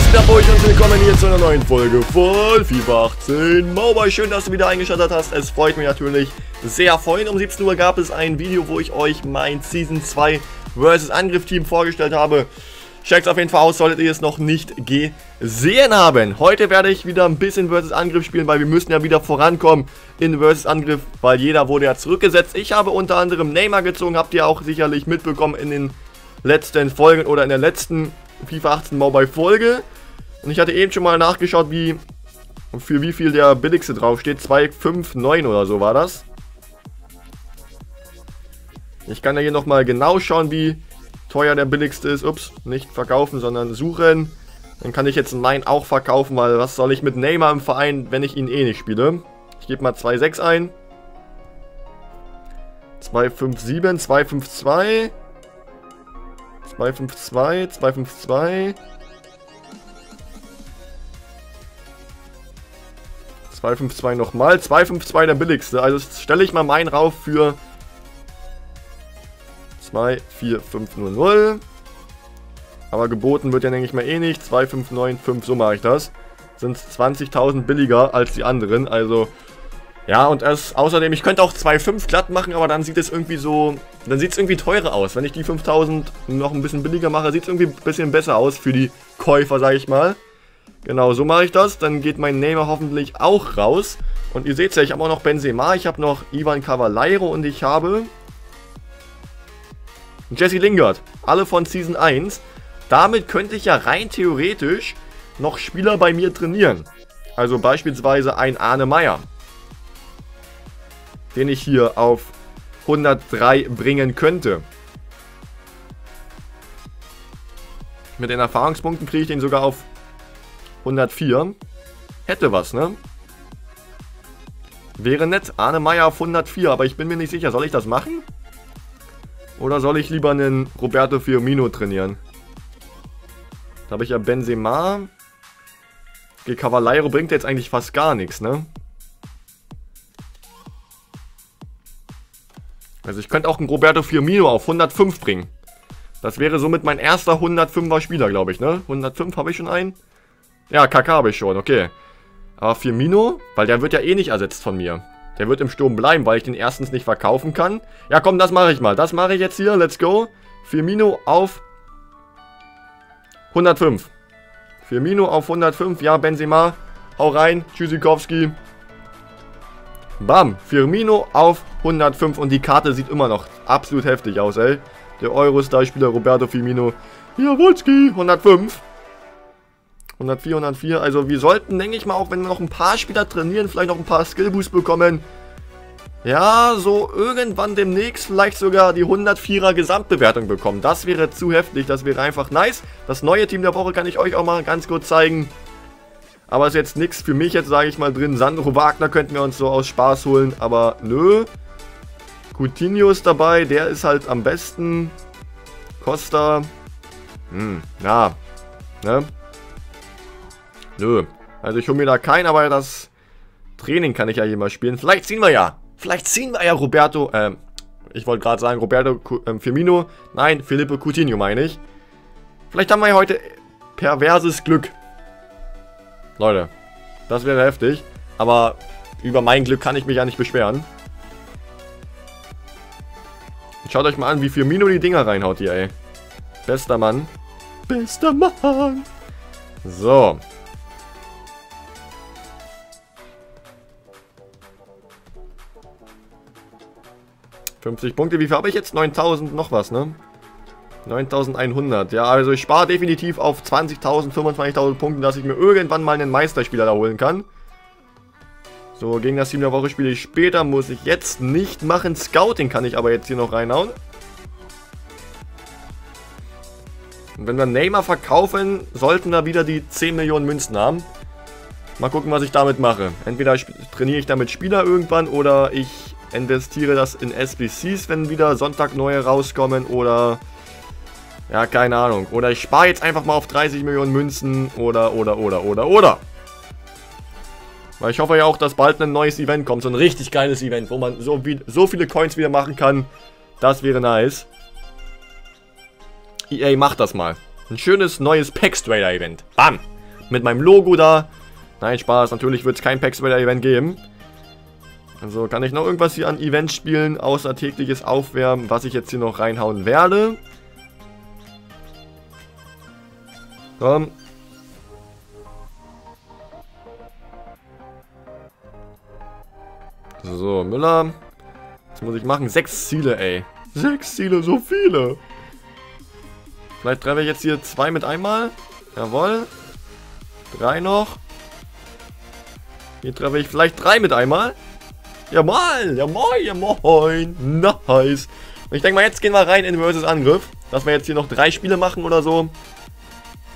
was geht ab euch und willkommen hier zu einer neuen Folge von FIFA 18 Mobile. Schön, dass du wieder eingeschaltet hast. Es freut mich natürlich sehr. Vorhin um 17 Uhr gab es ein Video, wo ich euch mein Season 2 vs. Angriff-Team vorgestellt habe. Checkt auf jeden Fall aus, solltet ihr es noch nicht gesehen haben. Heute werde ich wieder ein bisschen vs. Angriff spielen, weil wir müssen ja wieder vorankommen in vs. Angriff, weil jeder wurde ja zurückgesetzt. Ich habe unter anderem Neymar gezogen, habt ihr auch sicherlich mitbekommen in den letzten Folgen oder in der letzten FIFA 18 Mobile Folge. Und ich hatte eben schon mal nachgeschaut, wie für wie viel der billigste draufsteht. 259 oder so war das. Ich kann ja hier nochmal genau schauen, wie teuer der billigste ist. Ups, nicht verkaufen, sondern suchen. Dann kann ich jetzt meinen auch verkaufen, weil was soll ich mit Neymar im Verein, wenn ich ihn eh nicht spiele. Ich gebe mal 2,6 ein. 2,57, 2,52. 252, 252. 252 nochmal. 252 der billigste. Also stelle ich mal meinen rauf für 24500. Aber geboten wird ja, denke ich mal, eh nicht. 2595, so mache ich das. Sind 20.000 billiger als die anderen. Also ja, und es, außerdem, ich könnte auch 2,5 glatt machen, aber dann sieht es irgendwie so, dann sieht es irgendwie teurer aus. Wenn ich die 5000 noch ein bisschen billiger mache, sieht es irgendwie ein bisschen besser aus für die Käufer, sage ich mal. Genau, so mache ich das. Dann geht mein Neymar hoffentlich auch raus. Und ihr seht ja, ich habe auch noch Benzema, ich habe noch Ivan Cavaleiro und ich habe Jesse Lingard. Alle von Season 1. Damit könnte ich ja rein theoretisch noch Spieler bei mir trainieren. Also beispielsweise ein Arne Meyer den ich hier auf 103 bringen könnte. Mit den Erfahrungspunkten kriege ich den sogar auf 104. Hätte was, ne? Wäre nett. Arne Meyer auf 104, aber ich bin mir nicht sicher. Soll ich das machen? Oder soll ich lieber einen Roberto Firmino trainieren? Da habe ich ja Benzema. Okay, Cavaleiro bringt jetzt eigentlich fast gar nichts, ne? Also ich könnte auch einen Roberto Firmino auf 105 bringen. Das wäre somit mein erster 105er Spieler, glaube ich, ne? 105 habe ich schon einen. Ja, KK habe ich schon, okay. Aber Firmino, weil der wird ja eh nicht ersetzt von mir. Der wird im Sturm bleiben, weil ich den erstens nicht verkaufen kann. Ja, komm, das mache ich mal. Das mache ich jetzt hier. Let's go. Firmino auf 105. Firmino auf 105. Ja, Benzema. Hau rein. Tschüssikowski. Bam, Firmino auf 105 und die Karte sieht immer noch absolut heftig aus, ey. Der Eurostar-Spieler Roberto Firmino. Jawolski, 105. 104, 104. Also wir sollten, denke ich mal, auch wenn wir noch ein paar Spieler trainieren, vielleicht noch ein paar Skillboosts bekommen. Ja, so irgendwann demnächst vielleicht sogar die 104er Gesamtbewertung bekommen. Das wäre zu heftig, das wäre einfach nice. Das neue Team der Woche kann ich euch auch mal ganz kurz zeigen. Aber ist jetzt nichts für mich jetzt, sage ich mal, drin. Sandro Wagner könnten wir uns so aus Spaß holen, aber nö. Coutinho ist dabei, der ist halt am besten. Costa. Hm, ja. Ne? Nö. Also ich hole mir da keinen, aber das Training kann ich ja hier mal spielen. Vielleicht ziehen wir ja. Vielleicht ziehen wir ja Roberto, ähm, ich wollte gerade sagen Roberto ähm, Firmino. Nein, Felipe Coutinho meine ich. Vielleicht haben wir ja heute perverses Glück. Leute, das wäre heftig. Aber über mein Glück kann ich mich ja nicht beschweren. Schaut euch mal an, wie viel Mino die Dinger reinhaut hier, ey. Bester Mann. Bester Mann. So. ...50 Punkte. Wie viel habe ich jetzt? 9000 noch was, ne? 9100. Ja, also ich spare definitiv auf 20.000, 25.000 Punkten, dass ich mir irgendwann mal einen Meisterspieler da holen kann. So, gegen das Team der Woche spiele ich später. Muss ich jetzt nicht machen. Scouting kann ich aber jetzt hier noch reinhauen. Und wenn wir Neymar verkaufen, sollten wir wieder die 10 Millionen Münzen haben. Mal gucken, was ich damit mache. Entweder trainiere ich damit Spieler irgendwann oder ich investiere das in SBCs, wenn wieder Sonntag neue rauskommen oder ja, keine Ahnung. Oder ich spare jetzt einfach mal auf 30 Millionen Münzen. Oder, oder, oder, oder, oder. Weil ich hoffe ja auch, dass bald ein neues Event kommt. So ein richtig geiles Event, wo man so, wie, so viele Coins wieder machen kann. Das wäre nice. EA, macht das mal. Ein schönes neues Pack Trader Event. Bam! Mit meinem Logo da. Nein, Spaß. Natürlich wird es kein Pack Sweater Event geben. Also kann ich noch irgendwas hier an Events spielen, außer tägliches Aufwärmen, was ich jetzt hier noch reinhauen werde. Komm. So, Müller. Was muss ich machen? Sechs Ziele, ey. Sechs Ziele, so viele. Vielleicht treffe ich jetzt hier zwei mit einmal. Jawohl. Drei noch. Hier treffe ich vielleicht drei mit einmal. Ja moin, ja moin, ja moin. Nice. Und ich denke mal, jetzt gehen wir rein in Versus Angriff. Dass wir jetzt hier noch drei Spiele machen oder so.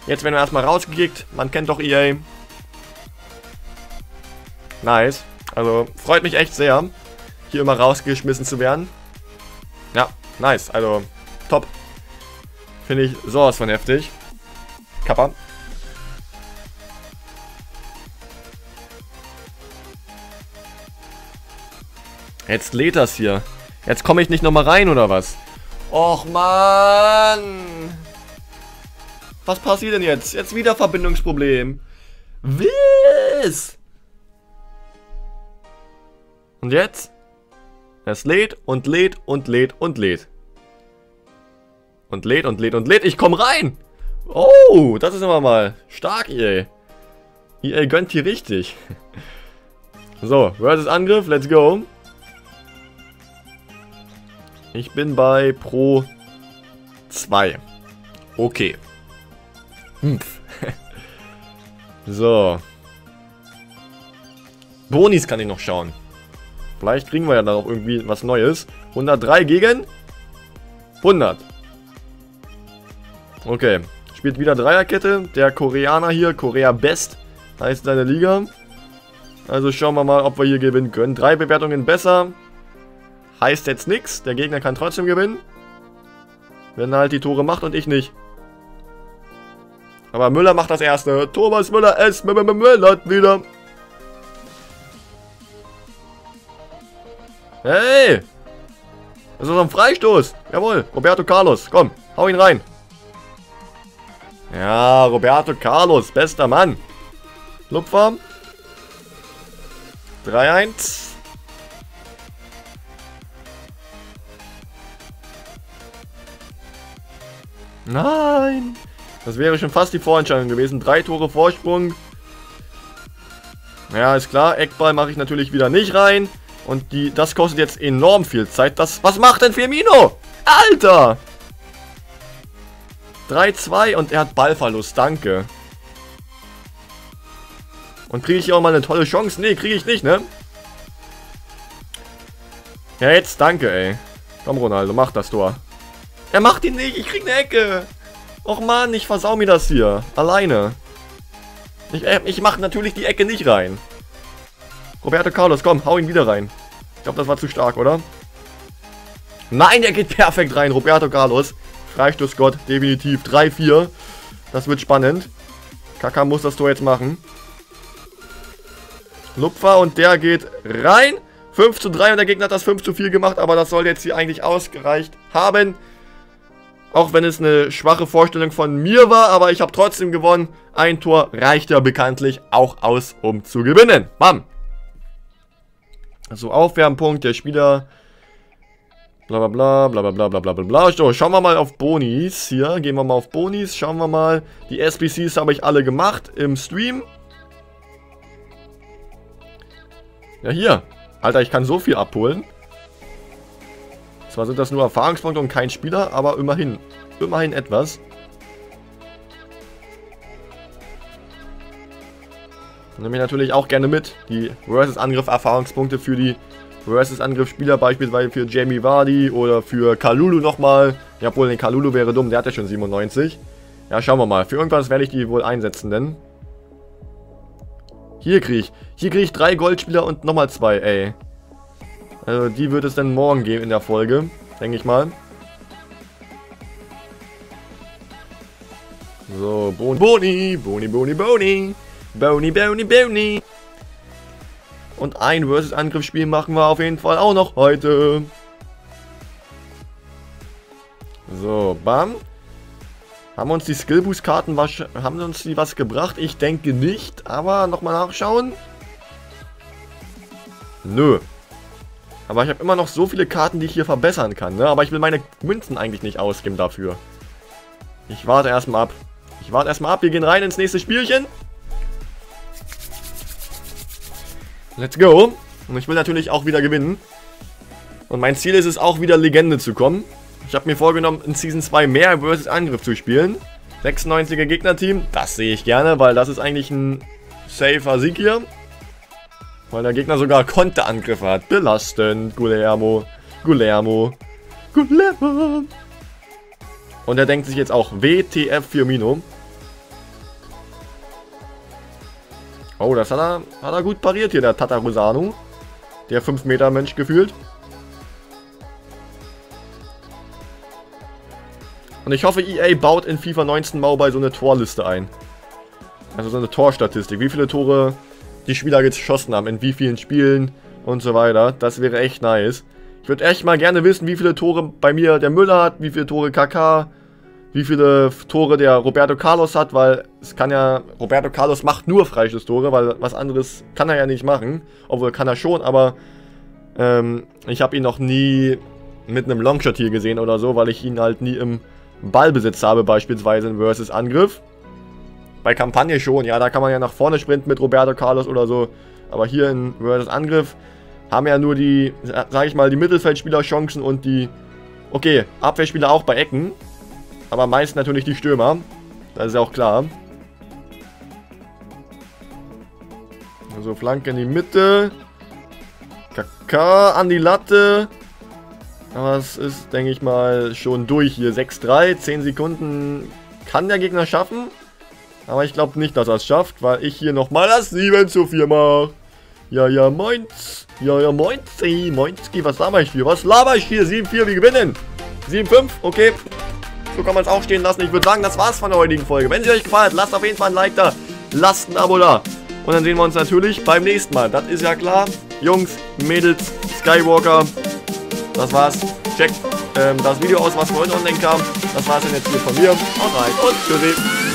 Jetzt werden wir erstmal rausgekickt. Man kennt doch EA. Nice. Also freut mich echt sehr, hier immer rausgeschmissen zu werden. Ja, nice. Also top. Finde ich sowas von heftig. Kappa. Jetzt lädt das hier. Jetzt komme ich nicht nochmal rein, oder was? Och, Mann! Was passiert denn jetzt? Jetzt wieder Verbindungsproblem. Wiss! Und jetzt? Es lädt und lädt und lädt und lädt. Und lädt und lädt und lädt. Ich komme rein! Oh, das ist immer mal stark, EA. EA gönnt hier richtig. So, versus Angriff, let's go. Ich bin bei Pro 2. Okay. So. Bonis kann ich noch schauen. Vielleicht kriegen wir ja dann auch irgendwie was Neues. 103 gegen 100. Okay. Spielt wieder Dreierkette. Der Koreaner hier, Korea Best, heißt seine Liga. Also schauen wir mal, ob wir hier gewinnen können. Drei Bewertungen besser. Heißt jetzt nichts. Der Gegner kann trotzdem gewinnen. Wenn er halt die Tore macht und ich nicht. Aber Müller macht das erste. Thomas Müller, es Müller wieder. Hey! Das ist ein Freistoß. Jawohl, Roberto Carlos. Komm, hau ihn rein. Ja, Roberto Carlos, bester Mann. Lupfer. 3-1. Nein! Das wäre schon fast die Vorentscheidung gewesen. Drei Tore Vorsprung. Ja, ist klar. Eckball mache ich natürlich wieder nicht rein. Und die, das kostet jetzt enorm viel Zeit. Das, was macht denn Firmino? Alter! 3-2 und er hat Ballverlust. Danke. Und kriege ich hier auch mal eine tolle Chance? Nee, kriege ich nicht, ne? Ja, jetzt danke, ey. Komm, Ronaldo, mach das Tor. Er macht ihn nicht. Ich krieg eine Ecke. Och man, ich versau mir das hier. Alleine. Ich, äh, ich mach natürlich die Ecke nicht rein. Roberto Carlos, komm, hau ihn wieder rein. Ich glaube, das war zu stark, oder? Nein, er geht perfekt rein. Roberto Carlos. Freistoß Gott, definitiv. 3-4. Das wird spannend. Kaka muss das Tor jetzt machen. Lupfer und der geht rein. 5 zu 3 und der Gegner hat das 5 zu 4 gemacht, aber das soll jetzt hier eigentlich ausgereicht haben. Auch wenn es eine schwache Vorstellung von mir war, aber ich habe trotzdem gewonnen. Ein Tor reicht ja bekanntlich auch aus, um zu gewinnen. Bam. So, Aufwärmpunkt, der Spieler... Bla bla bla bla bla bla bla bla bla. So, schauen wir mal auf Bonis. Hier, gehen wir mal auf Bonis. Schauen wir mal. Die SBCs habe ich alle gemacht im Stream. Ja, hier. Alter, ich kann so viel abholen. Zwar sind das nur Erfahrungspunkte und kein Spieler, aber immerhin. Immerhin etwas. Nehme ich natürlich auch gerne mit. Die Versus-Angriff-Erfahrungspunkte für die Versus-Angriff-Spieler, beispielsweise für Jamie Vardy oder für Kalulu nochmal. Ja, obwohl, den Kalulu wäre dumm, der hat ja schon 97. Ja, schauen wir mal. Für irgendwas werde ich die wohl einsetzen, denn... Hier kriege ich, hier kriege ich drei Goldspieler und nochmal zwei, ey. Also die wird es dann morgen geben in der Folge, denke ich mal. So, Boni, Boni, Boni, Boni, Boni. Boni, Boni, Boni. Und ein Versus-Angriffsspiel machen wir auf jeden Fall auch noch heute. So, bam. Haben uns die Skillboost-Karten was, haben uns die was gebracht? Ich denke nicht, aber nochmal nachschauen. Nö. Aber ich habe immer noch so viele Karten, die ich hier verbessern kann, ne? Aber ich will meine Münzen eigentlich nicht ausgeben dafür. Ich warte erstmal ab. Ich warte erstmal ab. Wir gehen rein ins nächste Spielchen. Let's go. Und ich will natürlich auch wieder gewinnen. Und mein Ziel ist es auch wieder Legende zu kommen. Ich habe mir vorgenommen, in Season 2 mehr versus Angriff zu spielen. 96er Gegnerteam, das sehe ich gerne, weil das ist eigentlich ein safer Sieg hier. Weil der Gegner sogar Konterangriffe hat. Belastend, Guillermo. Guillermo. Guillermo. Und er denkt sich jetzt auch WTF Firmino. Oh, das hat er, hat er gut pariert hier, der Tatarusano. Der 5 Meter Mensch gefühlt. Und ich hoffe, EA baut in FIFA 19 Mobile so eine Torliste ein. Also so eine Torstatistik. Wie viele Tore die Spieler geschossen haben, in wie vielen Spielen und so weiter. Das wäre echt nice. Ich würde echt mal gerne wissen, wie viele Tore bei mir der Müller hat, wie viele Tore KK, wie viele Tore der Roberto Carlos hat, weil es kann ja, Roberto Carlos macht nur Freistoß-Tore, weil was anderes kann er ja nicht machen. Obwohl kann er schon, aber ähm, ich habe ihn noch nie mit einem Longshot hier gesehen oder so, weil ich ihn halt nie im Ballbesitz habe, beispielsweise in Versus Angriff. Bei Kampagne schon, ja, da kann man ja nach vorne sprinten mit Roberto Carlos oder so. Aber hier in Versus Angriff haben ja nur die, sag ich mal, die Mittelfeldspieler Chancen und die, okay, Abwehrspieler auch bei Ecken. Aber meist natürlich die Stürmer. Das ist ja auch klar. Also Flanke in die Mitte. Kaka an die Latte. Aber es ist, denke ich mal, schon durch hier. 6-3, 10 Sekunden kann der Gegner schaffen. Aber ich glaube nicht, dass er es schafft, weil ich hier nochmal das 7 zu 4 mache. Ja, ja, moins. Ja, ja, moinzi. Moinski, was laber ich hier? Was laber ich hier? 7-4, wir gewinnen. 7-5, okay. So kann man es auch stehen lassen. Ich würde sagen, das war's von der heutigen Folge. Wenn sie euch gefallen hat, lasst auf jeden Fall ein Like da. Lasst ein Abo da. Und dann sehen wir uns natürlich beim nächsten Mal. Das ist ja klar. Jungs, Mädels, Skywalker. Das war's. Checkt ähm, das Video aus, was vorhin online kam. Das war's dann jetzt hier von mir. Haut rein und tschüssi.